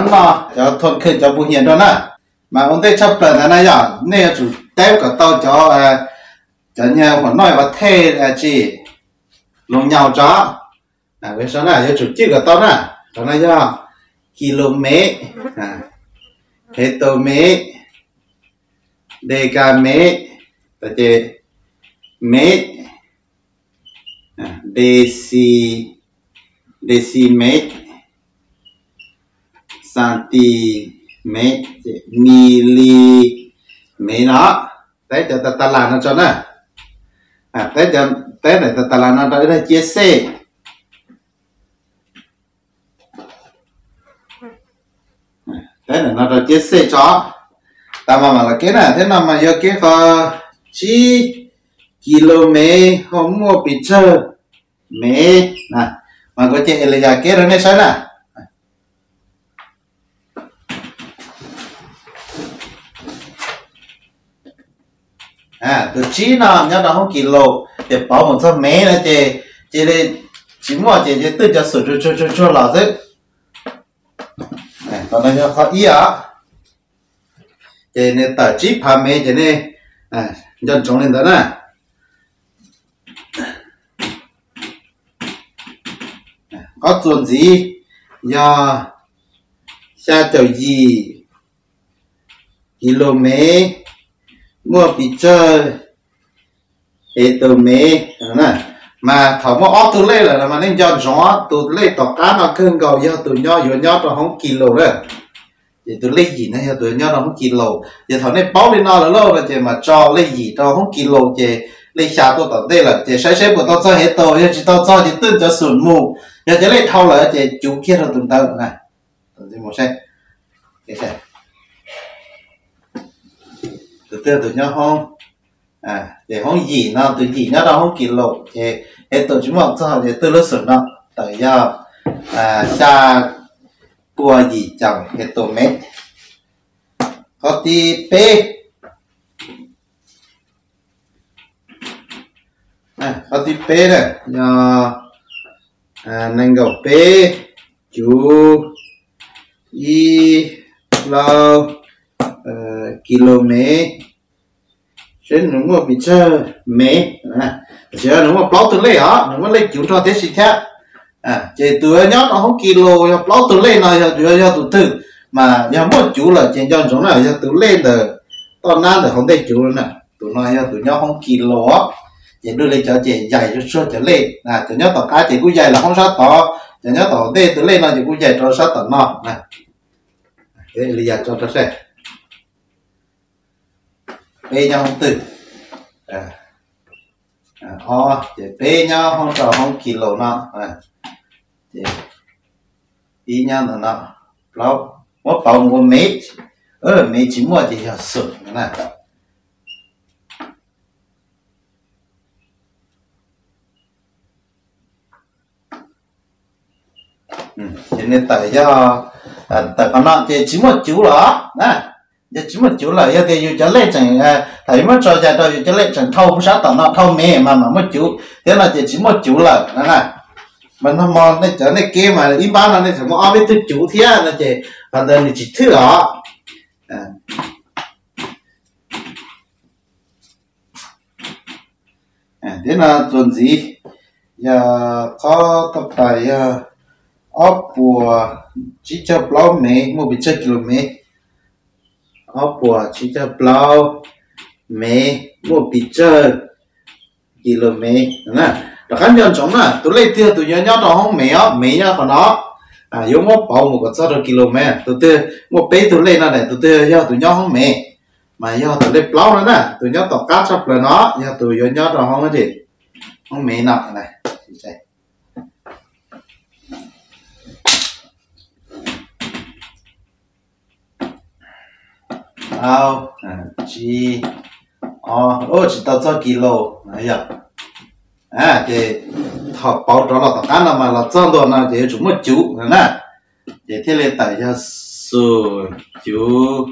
nó lo cho thôn khơi cho bùi hiền đó nè. Mà ông tây chấp lần này à? giờ nên chủ téo cả tao cho à, cho nhà họ nói và thê là gì lồng nhau cho. À với sao này cho chủ chỉ cả tao nè. Cho này giờ km à hectome decame tại vì mét deci decimet centimet mili mấy nó đấy cho ta ta làm nó cho nó. À thế cho thế này ta ta làm nó cho đây chia sẻ thế này nó cho chia sẻ cho. Ta mà mà là cái này, thế nào mà giờ cái kho chi km không mua bị chơi mẹ. Nè mà có chị là giờ cái rồi này sao nè à từ chi nào nhớ đó không kilo để bảo một số mẹ là chị chị đi chỉ mua chị chị tự cho sửa cho cho cho cho là thế này còn đây khó ý à chị này tờ chi phá mẹ chị này à dân chống lên đó nè có chuyện gì? Do xa tiểu gì? Kilo mấy mua bị chơi. Hệ từ mấy nè mà thảo mua ớt từ lê là mà nên cho gió. Từ lê tỏ cá nó cơn cầu do từ nho vừa nho cho không kilo rồi thì từ lấy gì nữa từ nho nó không kilo giờ thảo này báo lên nó là lâu rồi, thì mà cho lấy gì cho không kilo thì lấy xa tôi tao đây là, thì sai sai của tao cho hết tôi chỉ tao cho thì tương cho sườn mù. Giờ chỉ lấy thâu là thì chú kia rồi tụi tao. Nè tụi một xe. Cái xe từ tôi tụi nhau không? À để không gì nó từ gì nó đâu không kỷ lộ thì hết tụi chúng mong cho thì tôi lúc sửa nó tại do. À cha bùa gì chồng hết tụi mẹ. Có tí p. À có tí p này. Nhờ à nên gầu p. Chú, y lâu ờ, km trên nung mà bị chơi mẹ à giờ nung mà plot từ lấy hả nung mà lấy chủ cho thế gì khác à chỉ từ nhóc nó không kilo giờ plot từ lấy này giờ từ giờ từ từ mà giờ mỗi chủ là trên cho chúng này giờ từ lên từ tao nan từ không để chủ nữa nè. Tụi nó giờ tụi nhóc không kilo á. Chỉ đưa lên cho chị dày cho sơ trở lên à tụi nhóc tao cá chị cũng dày là không sao tao tụi nhóc tao đây từ lên nó chỉ cũng dày cho sao tao nọ nè. Thế lý do cho cho xem p nhau không từ. À. À ho, để p nhau không trò không kỳ lộ nó. À. Để y nhau là nó. Lâu một bao một mét ở mét chỉ mua thì là sụn này ừ nên tại do à, tại con nọ thì chỉ một chú đó. nè giờ chỉ một chú là giờ thì à, cho lên chẳng thấy mất cho giờ tôi cho lên chẳng, thâu không sát tao nó, thâu mẹ mà mà một chú thế là chỉ một chú là đó mà nó mòn nó trở nên kia mà im bán là nó chỉ một biết tôi chú thế là chỉ, và then chỉ thứ đó. À. À, thế là chuyện gì? Giờ có tập tài ốp của chỉ cho bao mẹ, một bị chết km ở bùa chỉ cho bao mẹ một bị chơi km nè đó khán nhân chống nè tôi lấy tiền tôi nhớ nhớ đó không? Mẹ á mẹ nhớ còn đó, à giống một bao một cái sáu km tôi tôi, một bé tôi lấy nó này tôi tôi nhớ tôi nhớ không? Mẹ mà nhớ tôi lấy bao nữa nè tôi nhớ tao cá sắp rồi nó nhớ tôi nhớ nhớ đó không cái gì. Không mẹ nào này. Ao à, chi, o, ô, chỉ tao cho kilo này à à thì thọ bảo đó là tao ăn mà là cho đồ nào thì chúng một chú nè thì thế lên tại cho số chú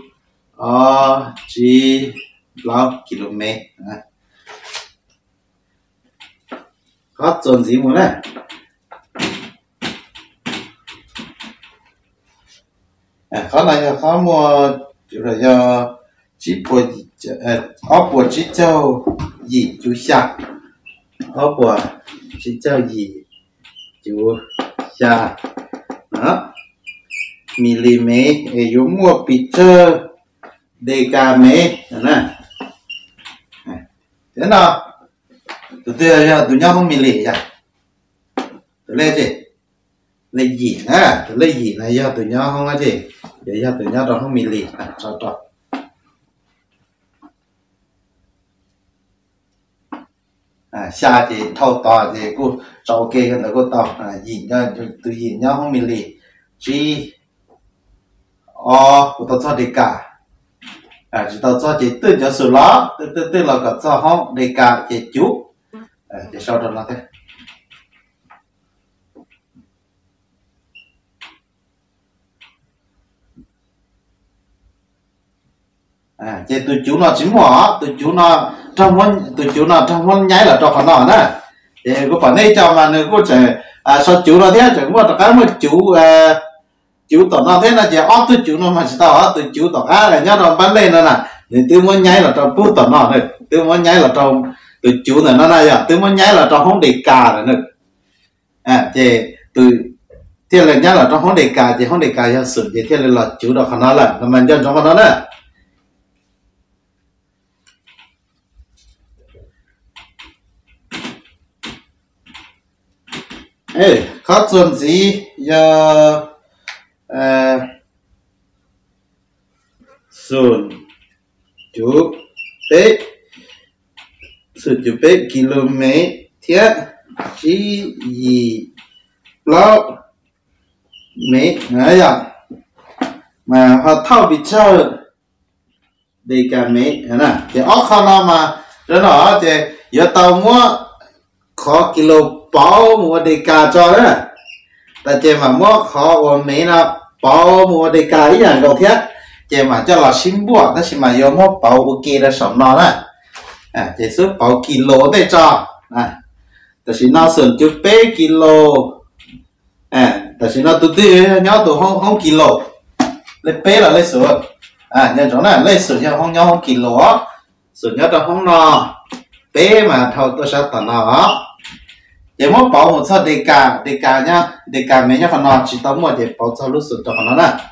ờ chi bao km. À, có chuẩn gì muốn này à khó này khó mua rồi do chỉ bộ ở bộ chỉ cho gì chú xa ở bộ chỉ cho gì chú xa đó. Mm dùng mua picture decame nè. À, thế nào? Tụi tôi tụi nhau không mili à? Tụi lên gì lấy gì à tụi lấy gì này do tụi nhau không có gì để do tụi nhau đó không mili à cho cho à xa thì thâu to thì cô à, cho kê cái đó cô tao à nhìn nhau tụi nhìn không mili chỉ ờ cô tao cho đi cả à chỉ tao cho chỉ tự cho sự lo tự tự tự là có cho không đi cả chỉ chú. À để sau đó là thế. À chỉ tụi chú nó chính mỏ tụi chú nó trong món tụi chú nó trong món nháy là cho nó nè thì có phần này cho mà nếu có trẻ à sao chú nó thế? Chẳng qua cái một chú à chú tổ nó thế là chỉ ót tôi chú nó mà chỉ tao tôi chú tổ á là nhớ rồi bán lên nữa nè. Thì tôi muốn nháy là trong bút tổ nó nữa tôi muốn nháy là trong, tôi chú này nó này à tôi muốn nháy là trong không để cà rồi nữa à thì tôi, thế là nhớ là trong không để cà, thì không để cà cho sự thì thế là chú đó khả năng là là mình cho trong nó nữa ê khó chuẩn gì giờ à, xuân chục bế. Xuân chục bế km thiết chỉ gì lâu mấy ngay à mà họ thao bị chơi để cả mấy nè thì ở khả mà rồi nó thì giờ tàu mua khó kilo bao mua đi cả cho đó. Ta chỉ mà mua khó và mấy nó bao mua đi cả ý là đầu thiết. Chỉ mà cho là xin bùa ta xin mà yêu mua bao ok là sống nó đó, à chỉ số bao kilo để cho. À ta xin nó sườn chút bé kilo à ta xin nó tụt tụi nhau tụt không không kilo lấy bé là lấy số, à nhân chỗ này lấy số nhau không nhau không kilo số sườn nhau không no bé mà thâu tôi sẽ tận nó để mà bảo một số đề cả đề cả nhá đề cả mấy nhá phần nào chỉ tao mua để bảo cho lúc sụt cho phần nào nè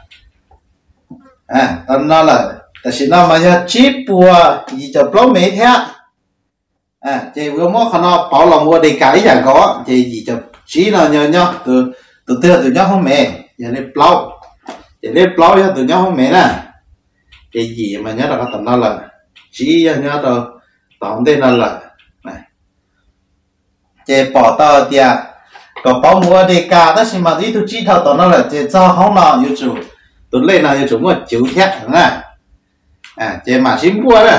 à tao nói là ta chỉ nói mà nhá chip bùa gì cho bao mấy thế à thì vừa mua phần nào bảo lòng mua đề cả ấy chẳng có thì gì cho chỉ là nhớ nhá từ từ từ từ nhá không mẹ giờ lên bao giờ lên bao nhá từ nhá không mẹ nè cái gì mà nhớ là tao nói là chỉ nhớ tao tổng đây là là chế bỏ tao tiệt có bao mua đi cả đó xin mà đi tu chỉ thao tao nó là chế cho không nào yêu chủ. Tụi lên nào yêu chủ mua chịu thét à à chế mà xin mua đó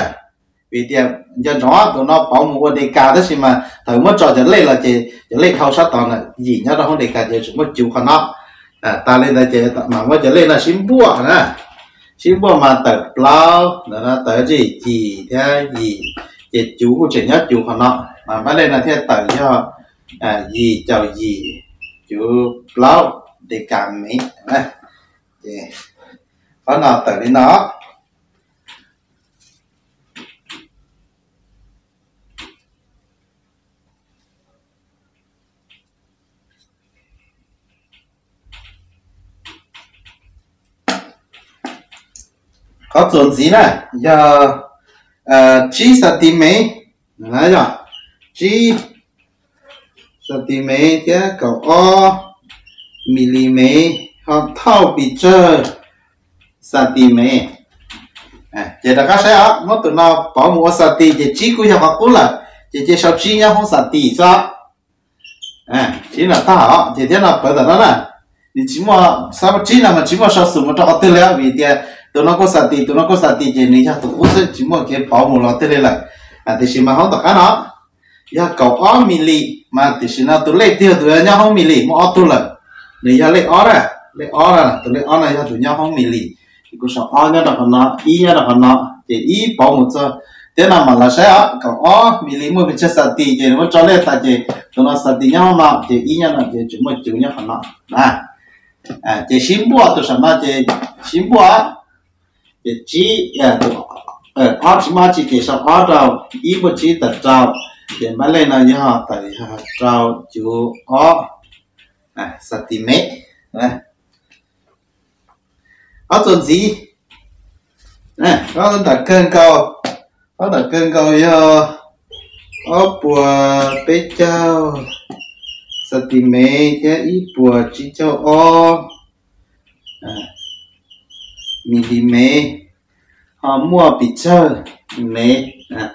vì tiệt cho nó, tụi nó bao mua đi cả đó xin mà thời mua trò chế lên là chế chế lên thao sát tao là gì nhá đó không đi cả chế chủ mua chịu khăn nó. À ta lên là chế mà mua chế lên là xin mua nè xin mua mà tờ lao là nó tờ gì? Gì thế? Gì? Chế chủ của chế nhá chủ khăn nó mà bắt lên là theo tự cho à, gì chào gì chú lâu để cảm mỹ. Này có nào tự đến nó có chuẩn gì này? Giờ chỉ sa tìm mấy nói rồi cm tía cầu o. Mm họ thâu bị chơi cm à giờ đã có sẽ ở nó tụi nó bỏ mua cm giờ chỉ cúi học cú là. Giờ chỉ sáu chỉ nhau không cm sao à chỉ là ta họ giờ thế nào bây giờ đó là thì chỉ mua sao chỉ là mà chỉ mua sáu số mà cho tư liệu vì thế, tụi nó có cm tụi nó có cm giờ này chắc tụi cũng chỉ mua cái bỏ mua là tư liệu là à thì chỉ mà không tất cả nó ya cầu ó mili mà thì xin nào tụi lấy tiêu tụi nhau không mili mà ó tụi là để ya lấy ó ra lấy ó ra tụi lấy ó này ya tụi nhau không mili thì cũng sao ó nhau đó nó ý nhau đó nó thì ý bảo một cho thế nào mà là sao cầu ó mili mới bị chết sát tì thì nó cho lên ta thì tụi nó sát tì nhau nó thì ý nhau là thì chúng mình chịu nhau nó à à thì xin bùa tụi sao nó thì xin bùa thì chỉ à ờ ở chỉ mà chỉ để sao ở đâu ý một chỉ tập trao thì bán lên là như họ tại trao chú ở à cm à ở chỗ gì nè có lần đặt cân cao có đặt cân cao yo. Ở bùa bê chào cm cái ý bùa chỉ cho o à mm họ mua bị chơi mê à.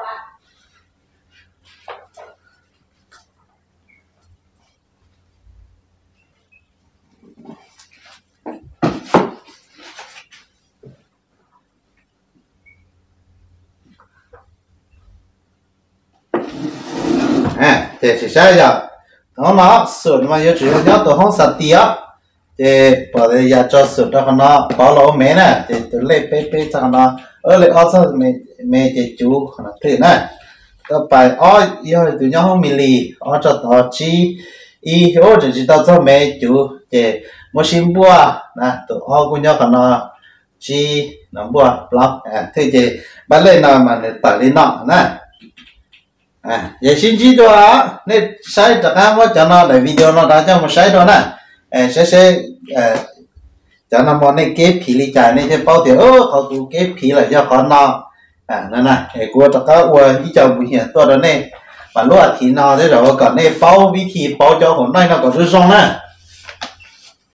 à thì chỉ sai rồi nó nó sửa mà yêu chỉ nhớ tổ hông sạch tía. Để bảo đây nhà cho sửa cho nó bỏ lỗ mẹ nè để tôi bê bê cho nó. Ở lại ở sau mẹ mẹ thì chú nó thử nè. Cái bài ở yêu tụi nhau không mì ở cho tao chi. Y ở chỉ chỉ tao cho mẹ chú để mua xin bua, nè, tụi họ cũng nhau nó chi, nó bua, block à thế thì bắt lên nào mà để tải lên nọ, nè à giờ xin chỉ đó nên sai tất cả mọi cho nó để video nó đã cho một sai đó nè. À sẽ sẽ à, cho nó món này kép khí lý trái này thì bao tiền. Ơ họ cũng kép khí là do con nó. À nè nè, cái của tất cả của ý chồng bùi hiện tôi đó này mà lúc thì nó thế rồi, còn này bao vị thì bao cho hôm nay nó có rủi ro nè.